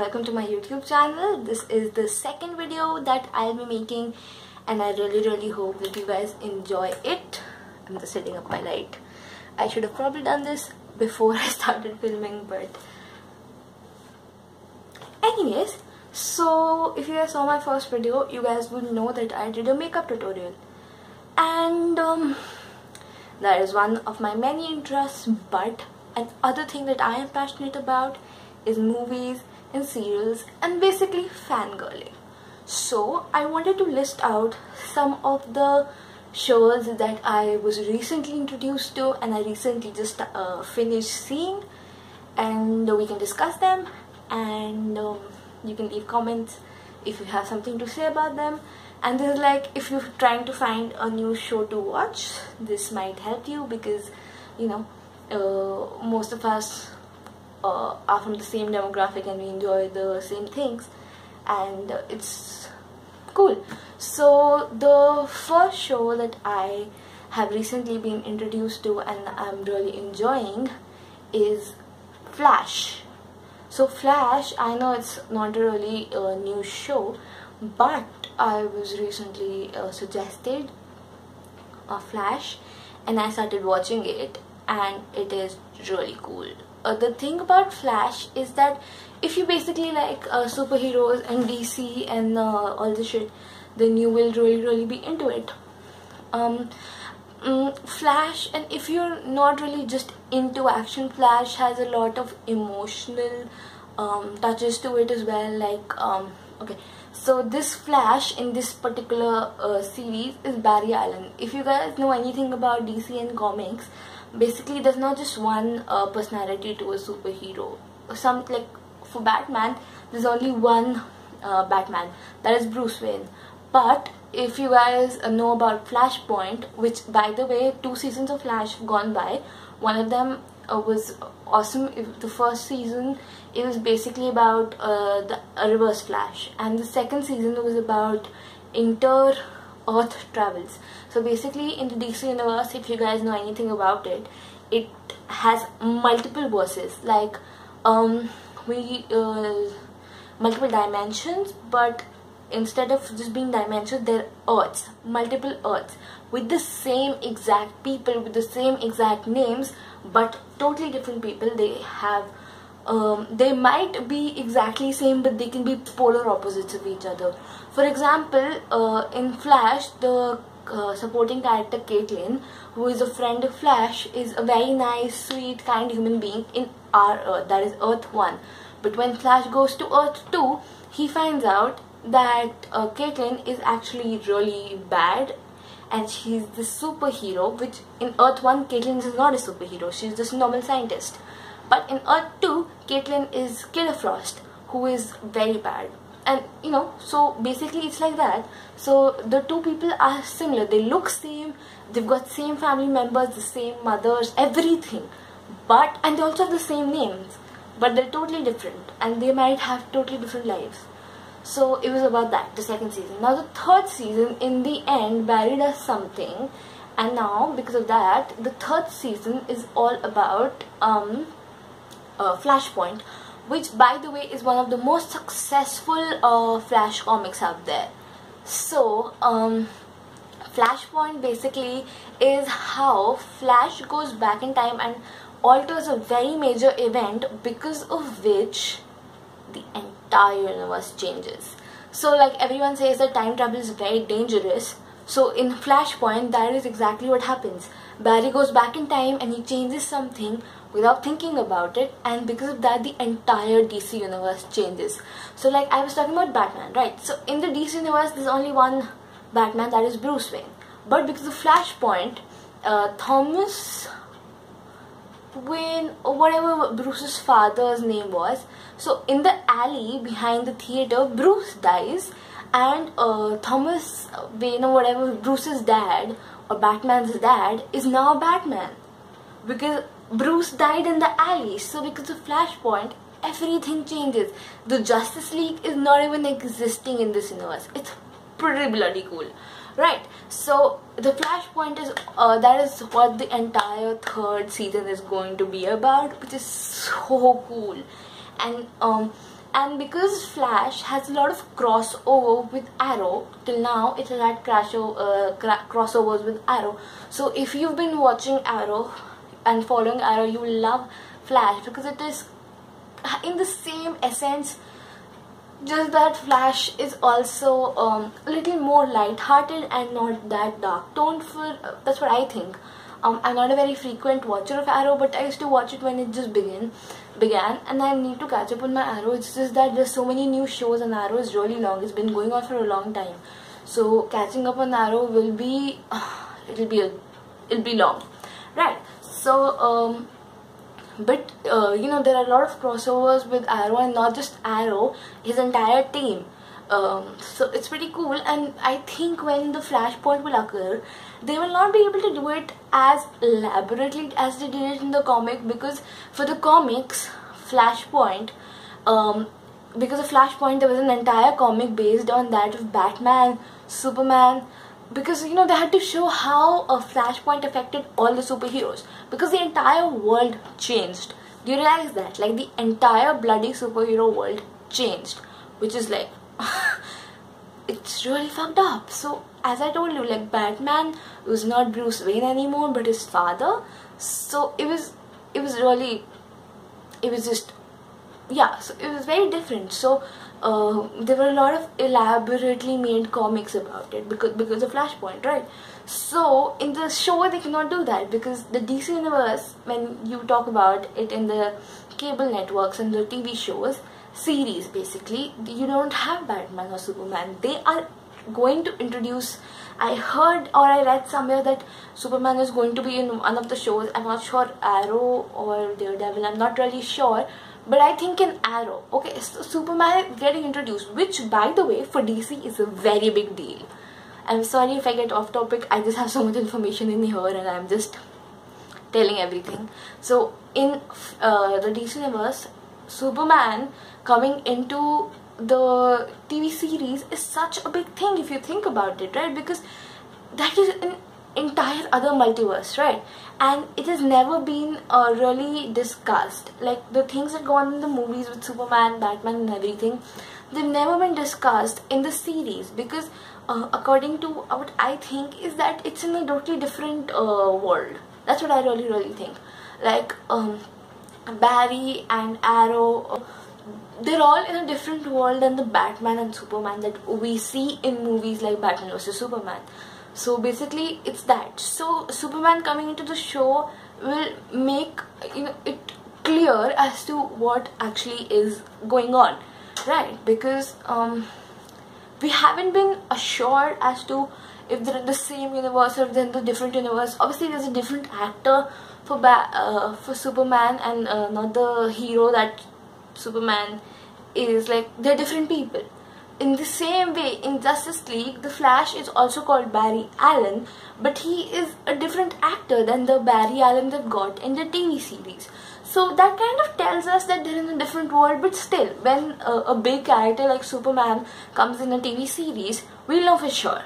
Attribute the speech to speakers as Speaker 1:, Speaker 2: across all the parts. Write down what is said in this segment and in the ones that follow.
Speaker 1: welcome to my YouTube channel. This is the second video that I'll be making and I really really hope that you guys enjoy it. I'm just setting up my light. I should have probably done this before I started filming but anyways so if you guys saw my first video you guys would know that I did a makeup tutorial and um, that is one of my many interests but another thing that I am passionate about is movies and serials and basically fangirling. So I wanted to list out some of the shows that I was recently introduced to and I recently just uh, finished seeing and we can discuss them and um, you can leave comments if you have something to say about them and this is like if you're trying to find a new show to watch this might help you because you know uh, most of us uh, are from the same demographic and we enjoy the same things. And uh, it's cool. So the first show that I have recently been introduced to and I'm really enjoying is Flash. So Flash I know it's not really a new show but I was recently uh, suggested a Flash and I started watching it and it is really cool uh, the thing about Flash is that if you basically like uh, superheroes and DC and uh, all the shit, then you will really really be into it. Um, um, Flash, and if you're not really just into action, Flash has a lot of emotional um, touches to it as well. Like, um, okay, so this Flash in this particular uh, series is Barry Allen. If you guys know anything about DC and comics, basically there's not just one uh, personality to a superhero. Some like for batman there's only one uh, batman. That is bruce wayne. But if you guys know about flashpoint which by the way two seasons of flash gone by. One of them uh, was awesome. The first season it was basically about uh, the reverse flash. And the second season was about inter Earth travels. So basically in the DC universe, if you guys know anything about it, it has multiple verses like um, we uh, multiple dimensions, but instead of just being dimensions, they're Earths, multiple Earths with the same exact people with the same exact names, but totally different people. They have um, they might be exactly same but they can be polar opposites of each other. For example uh, in flash the uh, supporting character Caitlin who is a friend of Flash is a very nice sweet kind human being in our earth that is earth 1 but when Flash goes to earth 2 he finds out that uh, Caitlin is actually really bad and she's the superhero which in earth 1 Caitlin is not a superhero. She's just a normal scientist but in Earth 2, Caitlin is Killer Frost, who is very bad. And you know, so basically it's like that. So the two people are similar. They look same. They've got same family members, the same mothers, everything. But and they also have the same names. But they're totally different, and they might have totally different lives. So it was about that, the second season. Now the third season, in the end, Barry does something, and now because of that, the third season is all about um uh, Flashpoint which by the way is one of the most successful uh, Flash comics out there. So um, Flashpoint basically is how Flash goes back in time and alters a very major event because of which the entire universe changes. So like everyone says that time travel is very dangerous. So in Flashpoint that is exactly what happens. Barry goes back in time and he changes something without thinking about it and because of that the entire DC universe changes. So like I was talking about Batman, right? So in the DC universe there's only one Batman that is Bruce Wayne. But because of Flashpoint, uh, Thomas Wayne or whatever Bruce's father's name was. So in the alley behind the theater, Bruce dies and uh, Thomas Wayne or whatever Bruce's dad or Batman's dad is now Batman because Bruce died in the alley. So because of Flashpoint, everything changes. The Justice League is not even existing in this universe. It's pretty bloody cool. Right, so the Flashpoint is, uh, that is what the entire third season is going to be about, which is so cool. And um, and because Flash has a lot of crossover with Arrow till now it has had uh, crossovers with Arrow so if you've been watching Arrow and following Arrow you love Flash because it is in the same essence. Just that Flash is also um, a little more light-hearted and not that dark toned for uh, that's what I think. Um, I'm not a very frequent watcher of Arrow but I used to watch it when it just began began and I need to catch up on my Arrow. It's just that there's so many new shows and Arrow is really long. It's been going on for a long time. So catching up on Arrow will be uh, it'll be a, it'll be long. Right so um but uh, you know there are a lot of crossovers with Arrow and not just Arrow his entire team. Um, so it's pretty cool. And I think when the flashpoint will occur they will not be able to do it as elaborately as they did it in the comic because for the comics flashpoint um, because of flashpoint there was an entire comic based on that of Batman Superman because you know they had to show how a flashpoint affected all the superheroes. Because the entire world changed. Do you realize that? Like the entire bloody superhero world changed. Which is like it's really fucked up. So as i told you like batman was not bruce wayne anymore but his father. So it was it was really it was just yeah so it was very different. So uh, there were a lot of elaborately made comics about it because because of Flashpoint, right? So in the show they cannot do that because the DC universe, when you talk about it in the cable networks and the TV shows, series basically, you don't have Batman or Superman. They are going to introduce. I heard or I read somewhere that Superman is going to be in one of the shows. I'm not sure Arrow or Daredevil. I'm not really sure but I think in Arrow, okay, so Superman getting introduced, which by the way for DC is a very big deal. I'm sorry if I get off topic, I just have so much information in here and I'm just telling everything. So in uh, the DC universe, Superman coming into the TV series is such a big thing if you think about it, right? Because that is an entire other multiverse right? And it has never been uh, really discussed. Like the things that go on in the movies with superman batman and everything they've never been discussed in the series because uh, according to what i think is that it's in a totally different uh, world. That's what i really really think. Like um, barry and arrow uh, they're all in a different world than the batman and superman that we see in movies like batman vs superman so basically it's that. So superman coming into the show will make you know it clear as to what actually is going on. Right? Because um we haven't been assured as to if they're in the same universe or they're in the different universe. Obviously there's a different actor for uh, for superman and uh, not the hero that superman is. Like they're different people in the same way, in Justice League, the Flash is also called Barry Allen, but he is a different actor than the Barry Allen that got in the TV series. So that kind of tells us that they're in a different world, but still, when a, a big character like Superman comes in a TV series, we'll know for sure.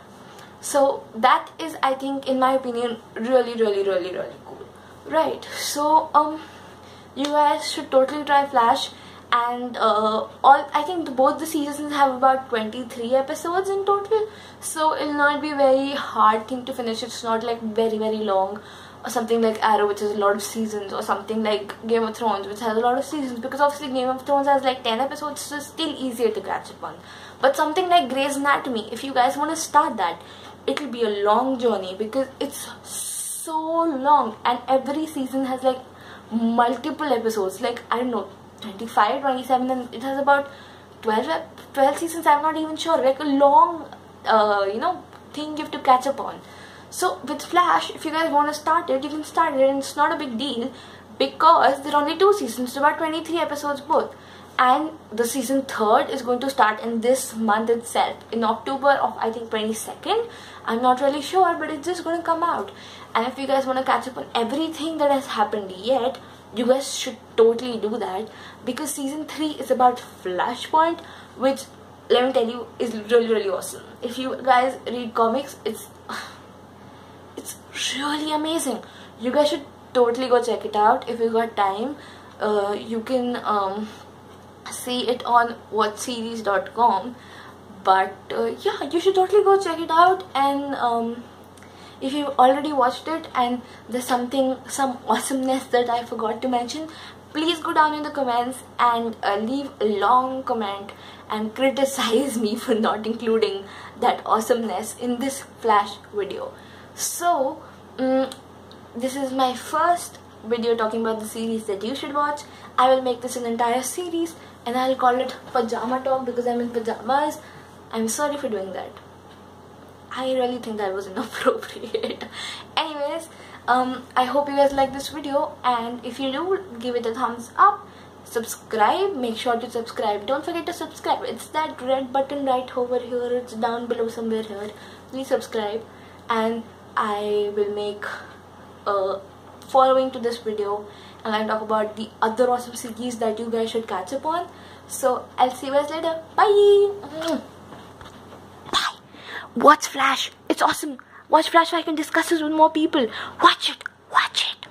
Speaker 1: So that is, I think, in my opinion, really, really, really, really cool. Right, so, um, you guys should totally try Flash and uh, all I think the, both the seasons have about 23 episodes in total. So it'll not be very hard thing to finish. It's not like very very long or something like Arrow which has a lot of seasons or something like Game of Thrones which has a lot of seasons. Because obviously Game of Thrones has like 10 episodes so it's still easier to catch up on. But something like Grey's Anatomy if you guys want to start that it'll be a long journey because it's so long. And every season has like multiple episodes. Like I don't know 25 27 and it has about 12 12 seasons i'm not even sure. Like a long uh, you know thing you have to catch up on. So with flash if you guys want to start it you can start it and it's not a big deal because there are only two seasons about 23 episodes both. And the season third is going to start in this month itself in october of i think 22nd i'm not really sure but it's just going to come out. And if you guys want to catch up on everything that has happened yet you guys should totally do that because season 3 is about flashpoint which let me tell you is really really awesome. If you guys read comics it's it's really amazing. You guys should totally go check it out. If you got time uh, you can um, see it on watchseries.com but uh, yeah you should totally go check it out and um, if you've already watched it and there's something some awesomeness that I forgot to mention please go down in the comments and uh, leave a long comment and criticize me for not including that awesomeness in this flash video. So um, this is my first video talking about the series that you should watch. I will make this an entire series and I'll call it pajama talk because I'm in pajamas. I'm sorry for doing that I really think that was inappropriate. Anyways um, I hope you guys like this video and if you do give it a thumbs up. Subscribe. Make sure to subscribe. Don't forget to subscribe. It's that red button right over here. It's down below somewhere here. Please subscribe. And I will make a following to this video and I'll talk about the other awesome series that you guys should catch up on. So I'll see you guys later. Bye watch Flash. It's awesome. Watch Flash so I can discuss this with more people. Watch it. Watch it